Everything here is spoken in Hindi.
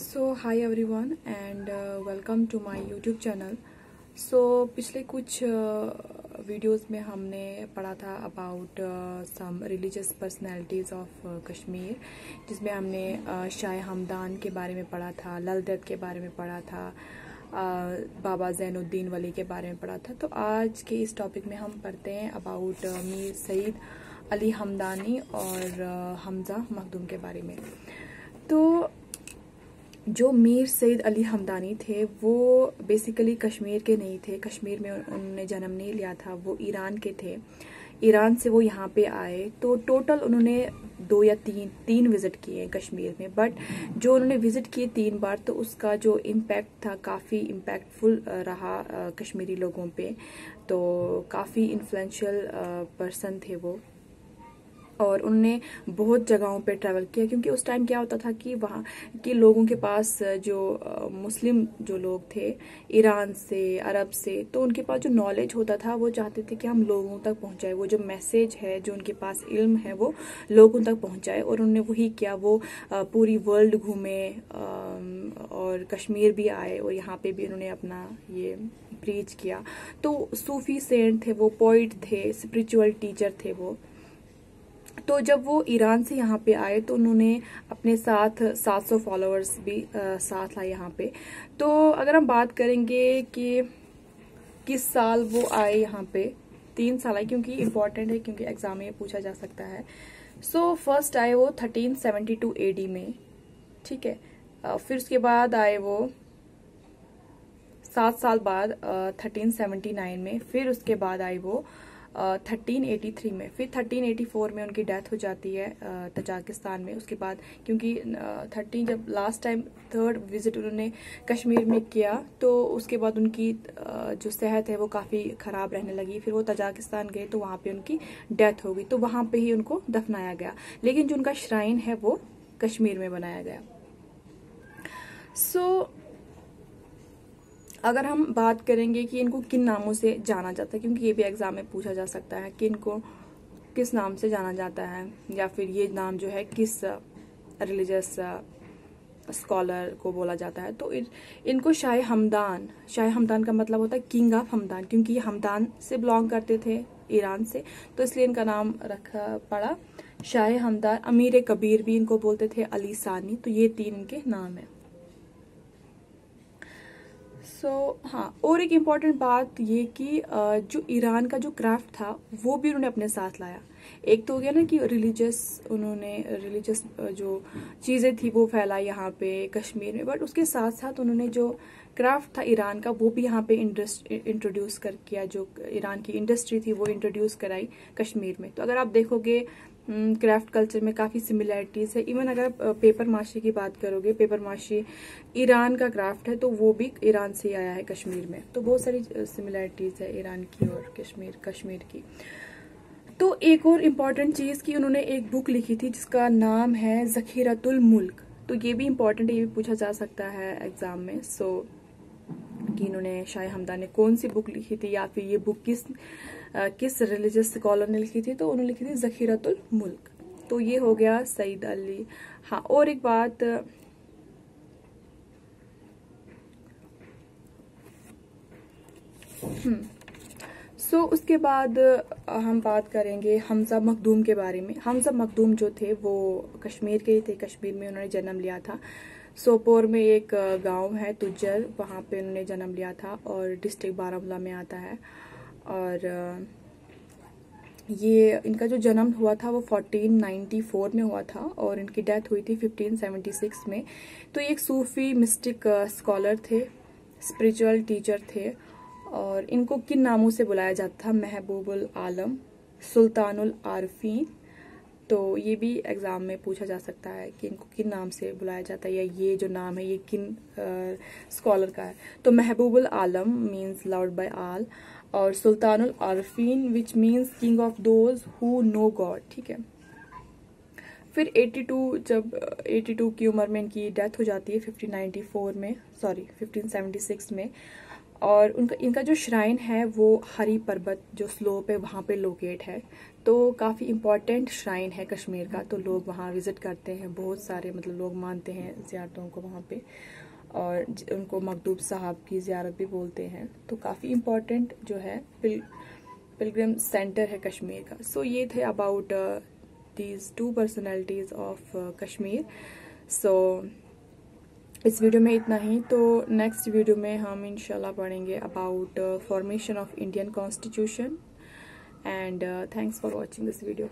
So hi everyone and welcome to my YouTube channel so पिछले कुछ वीडियोस uh, में हमने पढ़ा था about some religious personalities of Kashmir जिसमें हमने uh, शाह हमदान के बारे में पढ़ा था लल दत्त के बारे में पढ़ा था uh, बाबा जैनुद्दीन वली के बारे में पढ़ा था। तो आज के इस टॉपिक में हम पढ़ते हैं अबाउट uh, मीर सईद अली हमदानी और uh, हमज़ा मखदूम के बारे में। तो जो मीर सईद अली हमदानी थे, वो बेसिकली कश्मीर के नहीं थे। कश्मीर में उन्होंने जन्म नहीं लिया था, वो ईरान के थे। ईरान से वो यहाँ पे आए। तो टोटल उन्होंने दो या तीन तीन विज़िट किए कश्मीर में। बट जो उन्होंने विज़िट किए तीन बार तो उसका जो इम्पैक्ट था, काफ़ी इम्पैक्टफुल रहा कश्मीरी लोगों पे। तो काफ़ी इन्फ्लुएंशियल पर्सन थे वो। और उनने बहुत जगहों पे ट्रैवल किया, क्योंकि उस टाइम क्या होता था कि वहाँ, के लोगों के पास जो मुस्लिम जो लोग थे, ईरान से, अरब से तो उनके पास जो नॉलेज होता था, वो चाहते थे कि हम लोगों तक पहुँचाए। वो जो मैसेज है, जो उनके पास इल्म है, वो लोगों तक पहुँचाए और उन्होंने वही किया। वो पूरी वर्ल्ड घूमे और कश्मीर भी आए और यहाँ पे भी उन्होंने अपना ये प्रीच किया। तो सूफी सेंट थे, वो पोइट थे स्पिरिचुअल टीचर थे वो। तो जब वो ईरान से यहाँ पे आए तो उन्होंने अपने साथ 700 फॉलोअर्स भी आ, साथ लाए यहाँ पे। तो अगर हम बात करेंगे कि किस साल वो आए यहाँ पे तीन साल आए क्योंकि इम्पोर्टेंट है क्योंकि एग्ज़ाम में पूछा जा सकता है। सो फ़र्स्ट आए वो 1372 एडी में ठीक है? फिर उसके बाद आए वो सात साल बाद सेवेंटी नाइन में फिर उसके बाद आई वो थर्टीन एटी थ्री में। फिर थर्टीन एटी फोर में उनकी डेथ हो जाती है तजाकिस्तान में। उसके बाद क्योंकि थर्टीन जब लास्ट टाइम थर्ड विज़िट उन्होंने कश्मीर में किया तो उसके बाद उनकी जो सेहत है वो काफ़ी ख़राब रहने लगी। फिर वो तजाकिस्तान गए तो वहाँ पे उनकी डेथ हो गई। तो वहाँ पे ही उनको दफनाया गया। लेकिन जो उनका श्राइन है वो कश्मीर में बनाया गया। सो so, अगर हम बात करेंगे कि इनको किन नामों से जाना जाता है क्योंकि ये भी एग्ज़ाम में पूछा जा सकता है कि इनको किस नाम से जाना जाता है या फिर ये नाम जो है किस रिलीजियस स्कॉलर को बोला जाता है। तो इन, इनको शाह हमदान शाह हमदान का मतलब होता है किंग ऑफ़ हमदान क्योंकि ये हमदान से बिलोंग करते थे ईरान से। तो इसलिए इनका नाम रखा पड़ा। शाह हमदान अमीर कबीर भी इनको बोलते थे अली सानी। तो ये तीन इनके नाम है। सो so, हाँ और एक इंपॉर्टेंट बात ये कि जो ईरान का जो क्राफ्ट था वो भी उन्होंने अपने साथ लाया। एक तो हो गया ना कि रिलीजियस उन्होंने रिलीजियस जो चीज़ें थी वो फैलाई यहाँ पे कश्मीर में बट उसके साथ साथ उन्होंने जो क्राफ्ट था ईरान का वो भी यहाँ पे इंट्रोड्यूस कर किया जो ईरान की इंडस्ट्री थी वो इंट्रोड्यूस कराई कश्मीर में। तो अगर आप देखोगे क्राफ्ट हम्म, कल्चर में काफ़ी सिमिलैरिटीज़ है। इवन अगर पेपर माशी की बात करोगे पेपर माशी ईरान का क्राफ्ट है तो वो भी ईरान से ही आया है कश्मीर में। तो बहुत सारी सिमिलैरिटीज़ है ईरान की और कश्मीर कश्मीर की। तो एक और इंपॉर्टेंट चीज़ की उन्होंने एक बुक लिखी थी जिसका नाम है जखीरतुल मुल्क। तो ये भी इंपॉर्टेंट ये भी पूछा जा सकता है एग्ज़ाम में। सो कि इन्होंने शाह हमदा ने कौन सी बुक लिखी थी या फिर ये बुक किस आ, किस रिलीजियस स्कॉलर ने लिखी थी तो उन्होंने लिखी थी जखीरतुल मुल्क। तो ये हो गया सईद अली। हाँ और एक बात हम्म सो so, उसके बाद हम बात करेंगे हमजा मखदूम के बारे में। हमजा मखदूम जो थे वो कश्मीर के ही थे कश्मीर में उन्होंने जन्म लिया था। सोपोर में एक गाँव है तुजर वहाँ पे उन्होंने जन्म लिया था और डिस्ट्रिक्ट बारामूला में आता है। और ये इनका जो जन्म हुआ था वो 1494 में हुआ था और इनकी डेथ हुई थी 1576 में। तो ये एक सूफी मिस्टिक स्कॉलर थे स्पिरिचुअल टीचर थे और इनको किन नामों से बुलाया जाता था? महबूबुल आलम, सुल्तानुल आरफीन तो ये भी एग्ज़ाम में पूछा जा सकता है कि इनको किन नाम से बुलाया जाता है या ये जो नाम है, ये किन स्कॉलर का है। तो Mehboobul Alam means loved by all और Sultanul Arifeen which means king of those who know God ठीक है। फिर 82 जब 82 की उम्र में इनकी डेथ हो जाती है 1594 में सॉरी 1576 में और उनका, इनका जो श्राइन है वो हरी पर्वत जो स्लोप है, वहाँ पे लोकेट है। तो काफ़ी इम्पोर्टेंट श्राइन है कश्मीर का तो लोग वहाँ विज़िट करते हैं, बहुत सारे मतलब लोग मानते हैं ज़्यारतों को वहाँ पे। और उनको मकदूब साहब की ज़्यारत भी बोलते हैं। तो काफ़ी इंपॉर्टेंट जो है, पिल पिलग्रम सेंटर है कश्मीर का। सो ये थे about these two personalities of Kashmir. So इस वीडियो में इतना ही। तो नेक्स्ट वीडियो में हम इंशाल्लाह पढ़ेंगे about formation of Indian constitution and thanks for watching this video